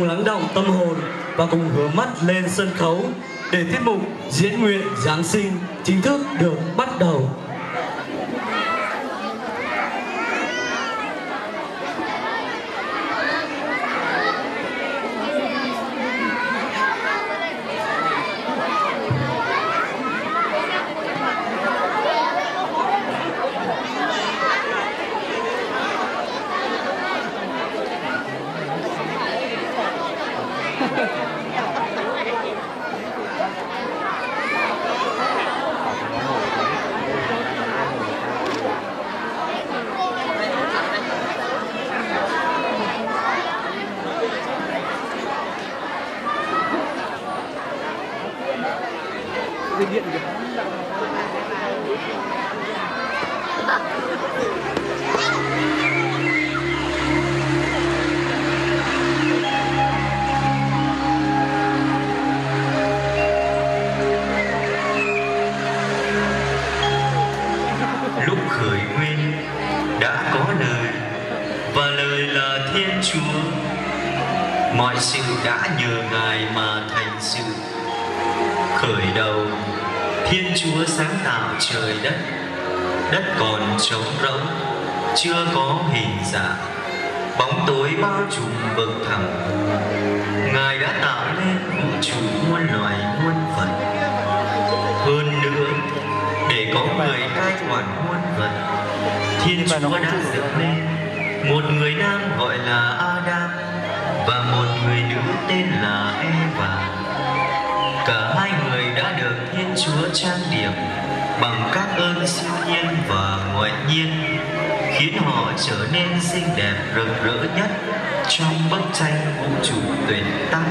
cùng lắng động tâm hồn và cùng hướng mắt lên sân khấu để tiết mục diễn nguyện Giáng sinh chính thức được bắt đầu. Sự đã nhờ ngài mà thành sự khởi đầu. Thiên chúa sáng tạo trời đất đất còn trống rỗng chưa có hình dạng. Bóng tối bao trùm bậc thẳm ngài đã tạo nên vũ trụ muôn loài muôn vật. Hơn nữa để có người cai quản muôn vật thiên chúa đã dựng nên một người nam gọi là adam người nữ tên là eva cả hai người đã được thiên chúa trang điểm bằng các ơn siêu nhiên và ngoại nhiên khiến họ trở nên xinh đẹp rực rỡ nhất trong bức tranh vũ trụ tuyệt tác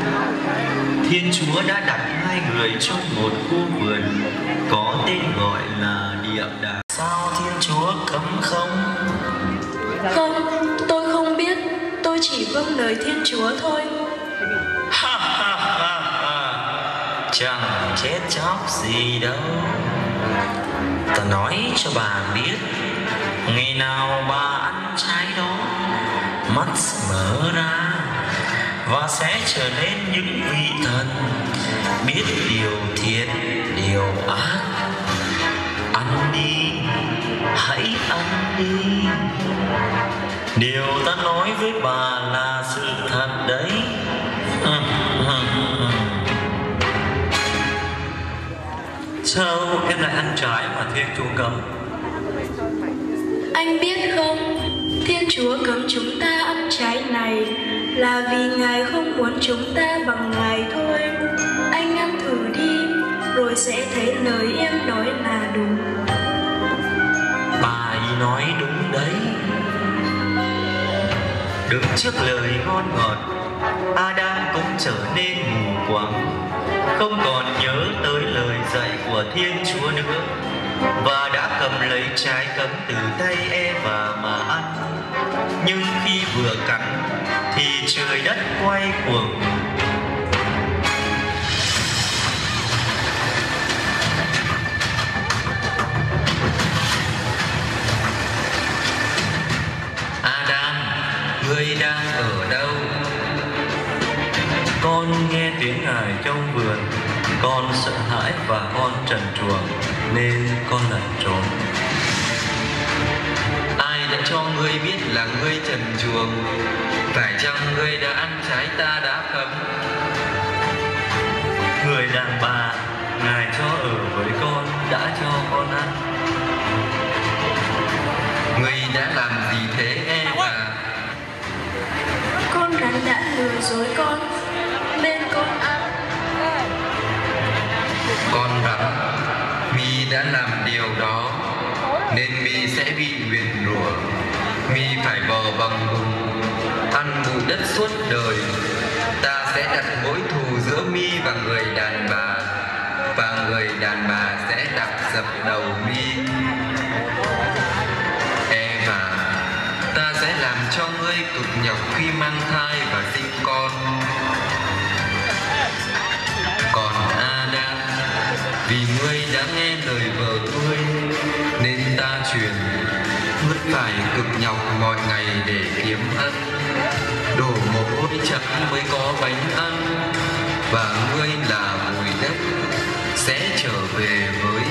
thiên chúa đã đặt hai người trong một khu vườn có tên gọi là địa đàng. Sao thiên chúa cấm không? Không, tôi không biết, tôi chỉ vâng lời Thiên Chúa thôi ha ha ha ha. Chẳng chết chóc gì đâu. Ta nói cho bà biết, ngày nào bà ăn trái đó, mắt sẽ mở ra và sẽ trở nên những vị thần. Biết điều thiện, điều ác. Ăn đi, hãy ăn đi. Điều ta nói với bà là sao em lại ăn trái mà thiên chúa cấm Anh biết không, Thiên Chúa cấm chúng ta ăn trái này là vì Ngài không muốn chúng ta bằng Ngài thôi. Anh ăn thử đi, rồi sẽ thấy lời em nói là đúng. bà ấy nói đúng đấy đứng trước lời ngon ngọt Adam cũng trở nên mù quáng không còn nhớ tới lời dạy của Thiên Chúa nữa và đã cầm lấy trái cấm từ tay Eva mà ăn nhưng khi vừa cắn thì trời đất quay cuồng Adam, ngươi đang ở đâu? Con nghe tiếng Ngài trong vườn, con sợ hãi và con trần truồng, nên con lẩn trốn. Ai đã cho ngươi biết là ngươi trần truồng Phải chăng ngươi đã ăn trái ta đã cấm Người đàn bà, Ngài cho ở với con, đã cho con ăn. Ngươi đã làm gì thế Eva Con rắn đã lừa dối con, con rằng Mi đã làm điều đó, Nên Mi sẽ bị nguyền rủa. Mi phải bò bằng bùn Ăn bụi đất suốt đời. Ta sẽ đặt mối thù giữa Mi và người. Đã nghe lời vợ tôi nên ta truyền. Vất phải cực nhọc mọi ngày để kiếm ăn đổ mồ hôi trắng mới có bánh ăn. Và ngươi là bụi đất, sẽ trở về với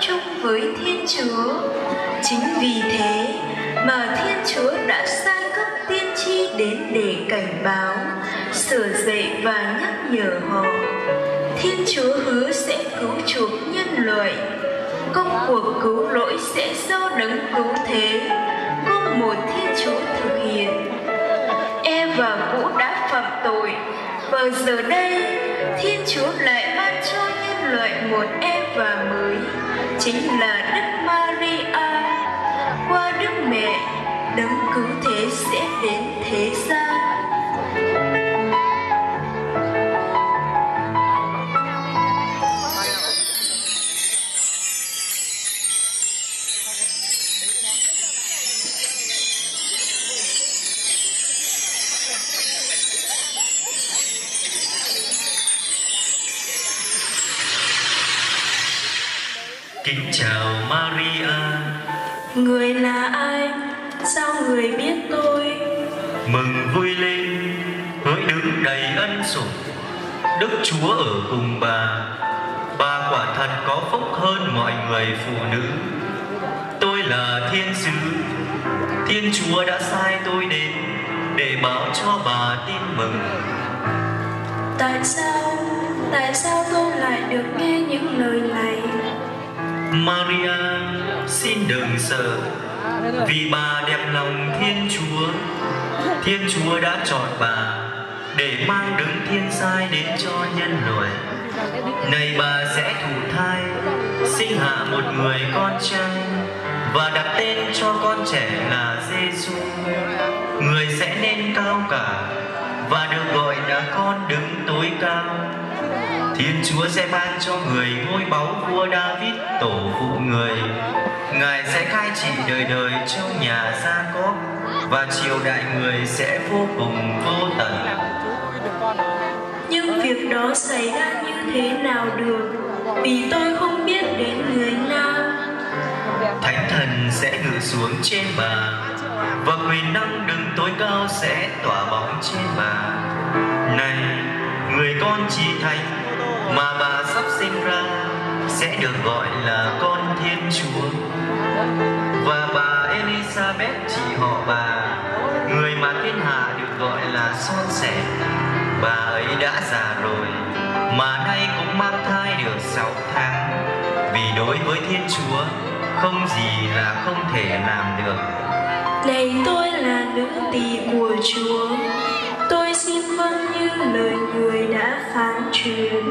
chung với Thiên Chúa. Chính vì thế mà Thiên Chúa đã sai các tiên tri đến để cảnh báo, sửa dạy và nhắc nhở họ. Thiên Chúa hứa sẽ cứu chuộc nhân loại. Công cuộc cứu lỗi sẽ do đấng cứu thế, có một Thiên Chúa thực hiện. Eva Vũ đã phạm tội, và giờ đây Thiên Chúa lại ban cho nhân loại một Eva mới, chính là Đức Maria. Qua Đức Mẹ, đấng cứu thế sẽ đến thế gian. Người là ai? Sao người biết tôi? mừng vui lên hỡi đức đầy ân sủng đức chúa ở cùng bà bà quả thật có phúc hơn mọi người phụ nữ tôi là thiên sứ thiên chúa đã sai tôi đến để báo cho bà tin mừng Tại sao? Tại sao tôi lại được nghe những lời này? Maria xin đừng sợ. Vì bà đẹp lòng Thiên Chúa. Thiên Chúa đã chọn bà để mang đứng thiên sai đến cho nhân loại. Này bà sẽ thụ thai sinh hạ một người con trai và đặt tên cho con trẻ là Giêsu người sẽ nên cao cả và được gọi là con đứng tối cao Thiên Chúa sẽ ban cho người ngôi báu vua David tổ phụ người Ngài sẽ cai trị đời đời trong nhà Gia Cốp Và triều đại người sẽ vô cùng vô tận Nhưng việc đó xảy ra như thế nào được? Vì tôi không biết đến người nào. Thánh thần sẽ ngự xuống trên bà Và quyền năng đứng tối cao sẽ tỏa bóng trên bà Này, người con chí thánh mà bà sắp sinh ra sẽ được gọi là con Thiên Chúa. Và bà Elizabeth chỉ họ bà, người mà thiên hạ được gọi là son sẻ. Bà ấy đã già rồi, mà nay cũng mang thai được 6 tháng. Vì đối với Thiên Chúa, không gì là không thể làm được. Này tôi là nữ tỳ của Chúa. Xin vâng như lời người đã phán truyền.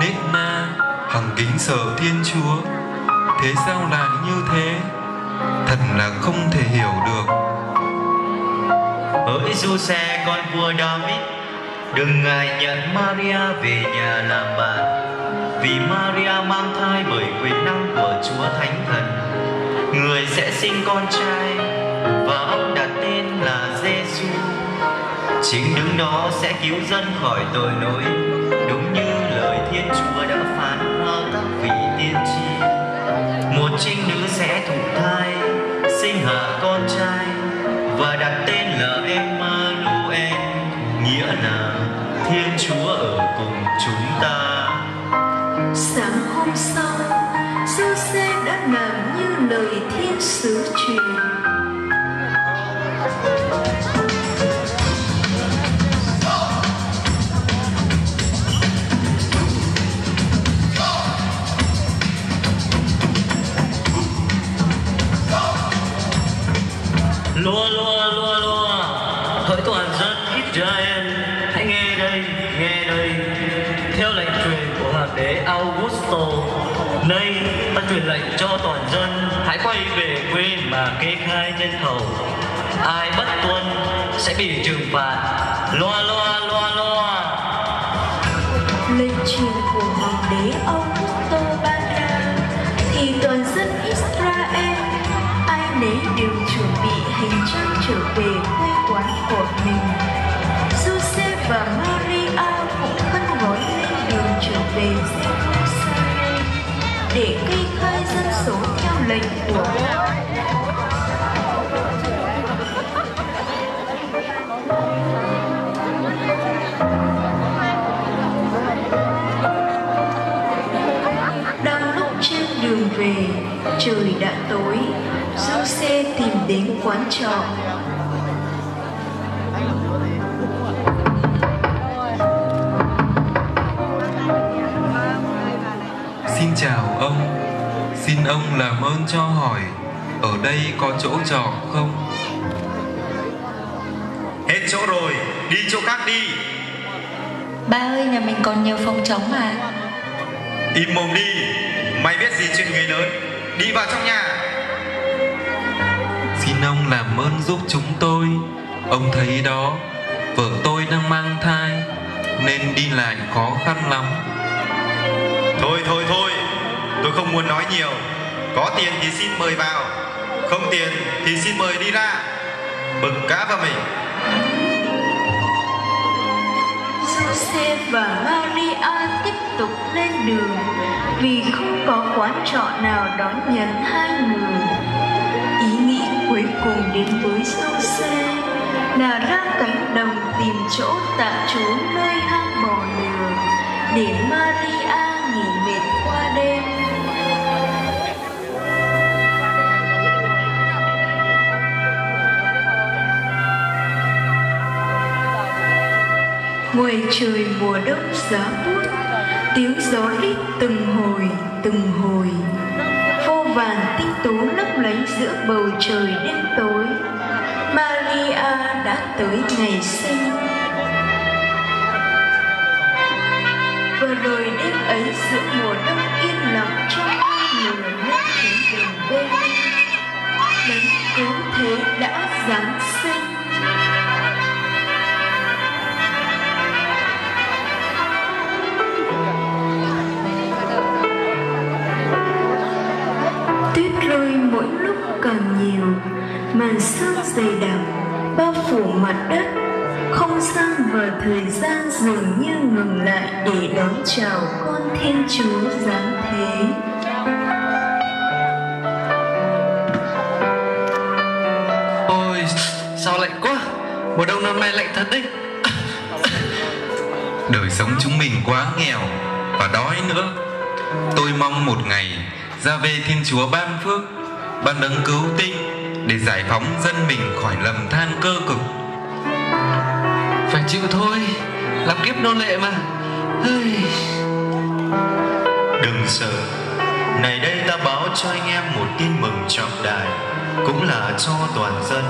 nết na hằng kính sợ thiên chúa. Thế sao lại như thế? Thật là không thể hiểu được. Hỡi du xe con vua david đừng ngài nhận maria về nhà làm bạn, vì maria mang thai bởi quyền năng của chúa thánh thần. Người sẽ sinh con trai và ông đặt tên là giêsu chính đứng đó sẽ cứu dân khỏi tội lỗi chúa đã phán qua các vị tiên tri một trinh nữ sẽ thụ thai sinh hạ con trai và đặt tên là Emmanuel nghĩa là Thiên Chúa ở cùng chúng ta. Sáng hôm sau, Giuse đã làm như lời Thiên sứ truyền. và kê khai nhân khẩu. Ai bất tuân sẽ bị trừng phạt. Loa loa loa loa. Lệnh trình của hoàng đế ông tô ban thì toàn dân israel, ai nấy đều chuẩn bị hành trang trở về quê quán của mình. Joseph và maria cũng khăn gói lên đường trở về để kê khai dân số theo lệnh của về trời đã tối du xe tìm đến quán trọ. Xin chào ông Xin ông làm ơn cho hỏi Ở đây có chỗ trọ không? Hết chỗ rồi, đi chỗ khác đi. Ba ơi nhà mình còn nhiều phòng trống mà. Im mồm đi gì chuyện người lớn Đi vào trong nhà. Xin ông làm ơn giúp chúng tôi. Ông thấy đó Vợ tôi đang mang thai Nên đi lại khó khăn lắm. Thôi thôi thôi Tôi không muốn nói nhiều. Có tiền thì xin mời vào Không tiền thì xin mời đi ra. Bực cá vào mình. Jose và Maria tiếp tục lên đường, vì không có quán trọ nào đón nhận hai người. Ý nghĩ cuối cùng đến với Jose là ra cánh đồng tìm chỗ tạm trú nơi hang bò lừa để Maria nghỉ mệt qua đêm. Ngoài trời mùa đông giá buốt Tiếng gió rít từng hồi từng hồi. Vô vàn tinh tú lấp lánh giữa bầu trời đêm tối. Maria đã tới ngày sinh. Vừa rồi đêm ấy giữa mùa đông yên lặng trong hai lửa nước tiếng đồng bên Đấng cứu thế đã giáng dày đặc Bao phủ mặt đất Không gian và thời gian dường như ngừng lại Để đón chào con Thiên Chúa giáng thế. Ôi sao lạnh quá? Mùa đông năm nay lạnh thật đấy. Đời sống chúng mình quá nghèo Và đói nữa. Tôi mong một ngày Ra về Thiên Chúa ban phước Ban đấng cứu tinh để giải phóng dân mình khỏi lầm than cơ cực. Phải chịu thôi, Làm kiếp nô lệ mà. Đừng sợ, Này đây ta báo cho anh em một tin mừng trọng đại, Cũng là cho toàn dân.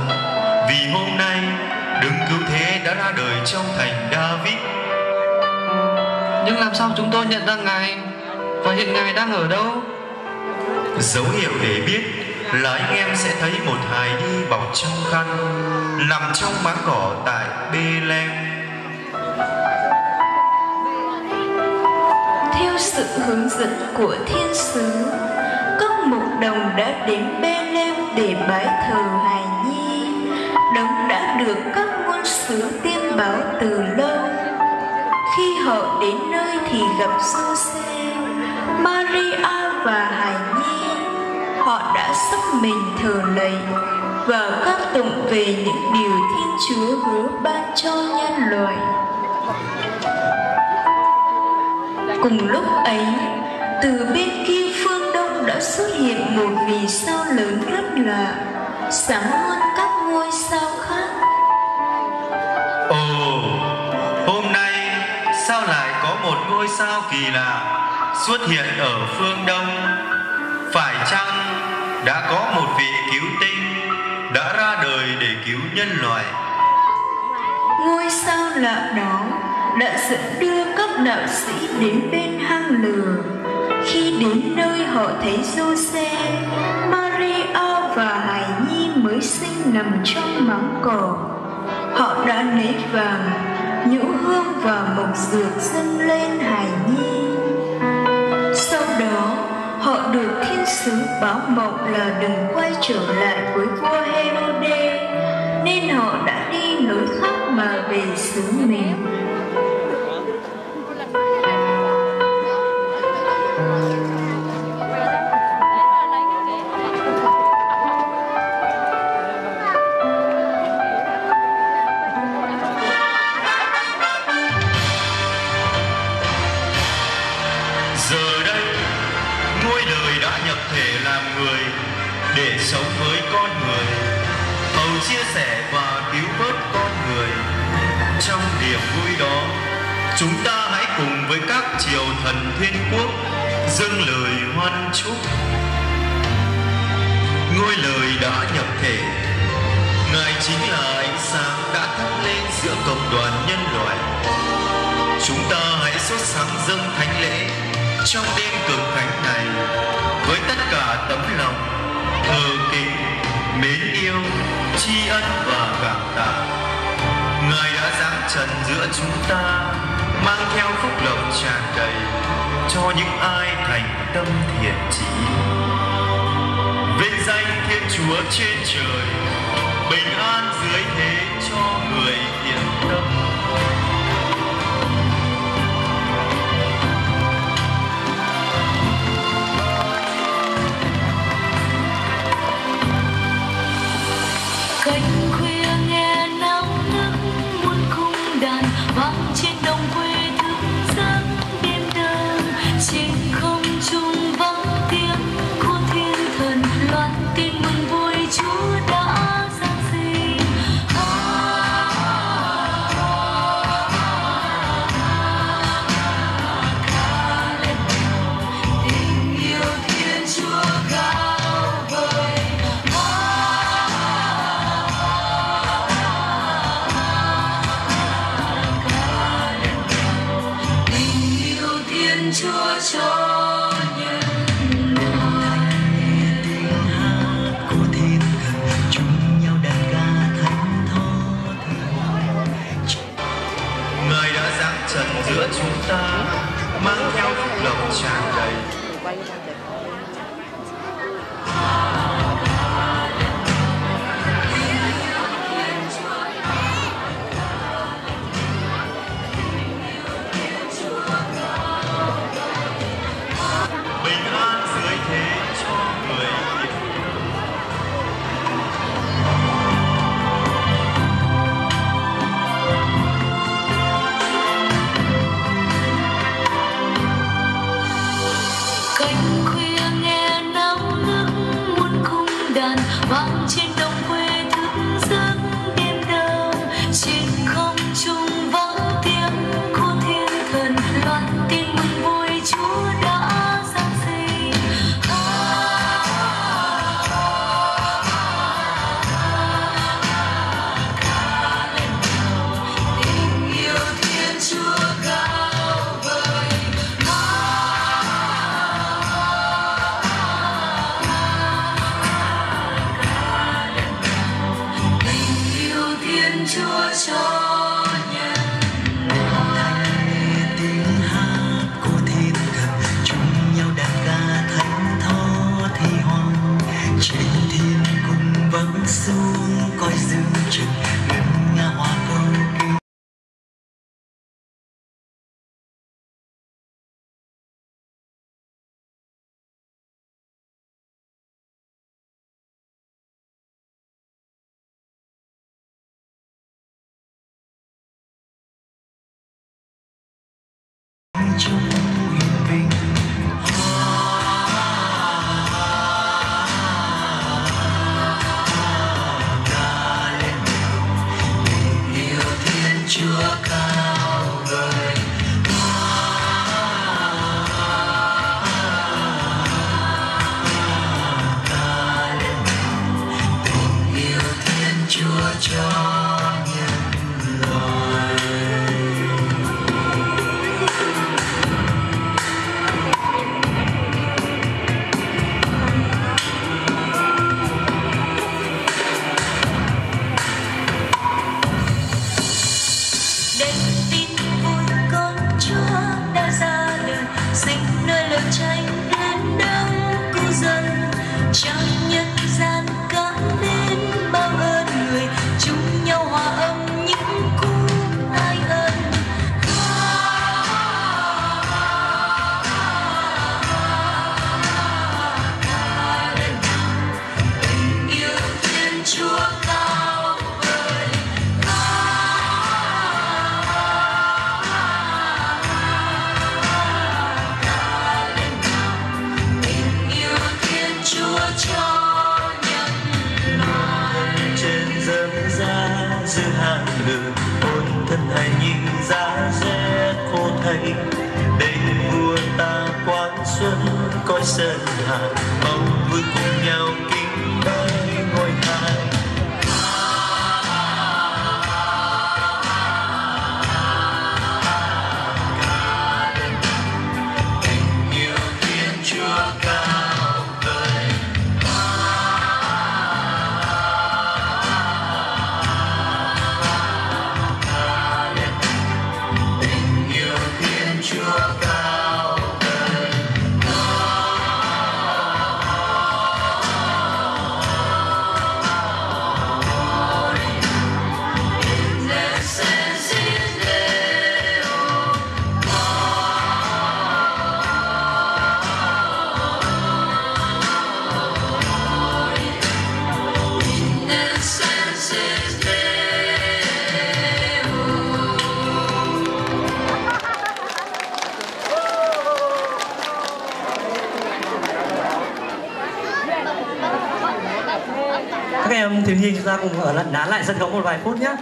Vì hôm nay, Đấng cứu thế đã ra đời trong thành David. Nhưng làm sao chúng tôi nhận ra Ngài? Và hiện Ngài đang ở đâu? Dấu hiệu để biết là anh em sẽ thấy một hài nhi bọc trong khăn Nằm trong máng cỏ tại Bethlehem Theo sự hướng dẫn của thiên sứ Các mục đồng đã đến Bethlehem để bái thờ hài nhi. Đấng đã được các ngôn sứ tiên báo từ lâu. Khi họ đến nơi thì gặp Giuse, Maria và hài nhi. Họ đã sắp mình thờ lạy và các tụng về những điều Thiên Chúa hứa ban cho nhân loại. Cùng lúc ấy, từ bên kia phương đông đã xuất hiện một vì sao lớn rất lạ, sáng hơn các ngôi sao khác. Ồ, hôm nay sao lại có một ngôi sao kỳ lạ xuất hiện ở phương đông? Phải chăng đã có một vị cứu tinh đã ra đời để cứu nhân loại? Ngôi sao lạ đó đã dẫn đưa các đạo sĩ đến bên hang lửa. Khi đến nơi họ thấy Jose, Maria và Hài Nhi mới sinh nằm trong máng cỏ. Họ đã lấy vàng, nhũ hương và mộc dược dâng lên Hài Nhi. Sứ báo mộng là đừng quay trở lại với vua Herode, nên họ đã đi lối khác mà về xứ mình. chúng ta hãy cùng với các triều thần thiên quốc dâng lời hoan chúc. Ngôi lời đã nhập thể. Ngài chính là ánh sáng đã thắp lên giữa cộng đoàn nhân loại. Chúng ta hãy sốt sáng dâng thánh lễ trong đêm cường thánh này với tất cả tấm lòng thờ kính, mến yêu, tri ân và cảm tạ. Ngài đã giáng trần giữa chúng ta mang theo phúc lộc tràn đầy cho những ai thành tâm thiện trí vinh danh thiên chúa trên trời, bình an dưới thế cho người. Ta lại nán lại sân khấu một vài phút nhé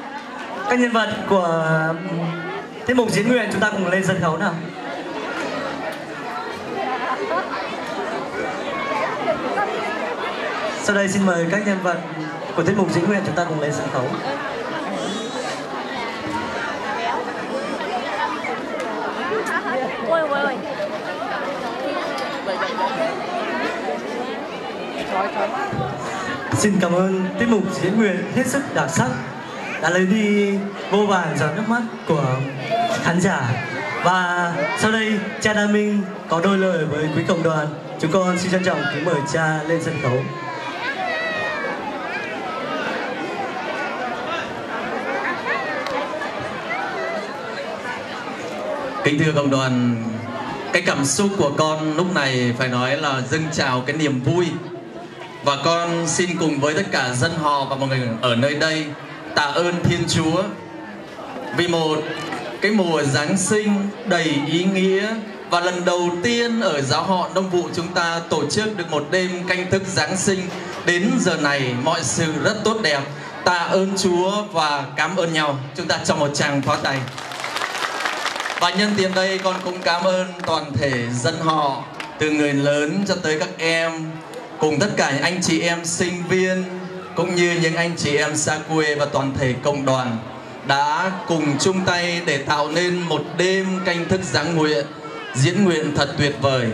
các nhân vật của ừ, tiết mục diễn nguyện chúng ta cùng lên sân khấu nào. Sau đây xin mời các nhân vật của tiết mục diễn nguyện chúng ta cùng lên sân khấu. Ôi ôi ôi xin cảm ơn tiết mục diễn nguyện hết sức đặc sắc đã lấy đi vô vàn giọt nước mắt của khán giả. Và sau đây cha Đa Minh có đôi lời với quý cộng đoàn. Chúng con xin trân trọng kính mời cha lên sân khấu. Kính thưa cộng đoàn, cái cảm xúc của con lúc này phải nói là dâng trào cái niềm vui và con xin cùng với tất cả dân họ và mọi người ở nơi đây tạ ơn Thiên Chúa vì một cái mùa Giáng sinh đầy ý nghĩa và lần đầu tiên ở giáo họ Đông Vụ chúng ta tổ chức được một đêm canh thức Giáng sinh. Đến giờ này mọi sự rất tốt đẹp. Tạ ơn Chúa và cảm ơn nhau. Chúng ta cho một tràng pháo tay. Và nhân tiện đây con cũng cảm ơn toàn thể dân họ, từ người lớn cho tới các em cùng tất cả những anh chị em sinh viên, cũng như những anh chị em xa quê và toàn thể cộng đoàn, đã cùng chung tay để tạo nên một đêm canh thức giáng nguyện, diễn nguyện thật tuyệt vời.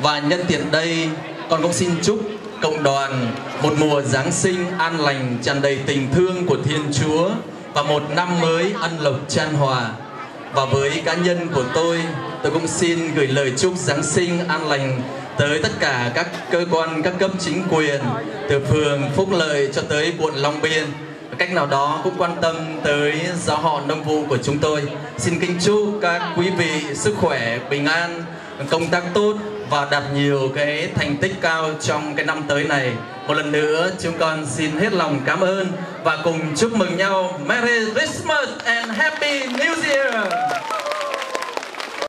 Và nhân tiện đây, con cũng xin chúc cộng đoàn một mùa Giáng sinh an lành, tràn đầy tình thương của Thiên Chúa và một năm mới ân lộc chan hòa. Và với cá nhân của tôi tôi cũng xin gửi lời chúc Giáng sinh an lành tới tất cả các cơ quan, các cấp chính quyền, từ phường, Phúc Lợi cho tới quận Long Biên. Cách nào đó cũng quan tâm tới giáo họ nông vụ của chúng tôi. Xin kính chúc các quý vị sức khỏe, bình an, công tác tốt và đạt nhiều cái thành tích cao trong cái năm tới này. Một lần nữa, chúng con xin hết lòng cảm ơn và cùng chúc mừng nhau. Merry Christmas and Happy New Year!